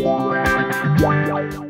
Wow.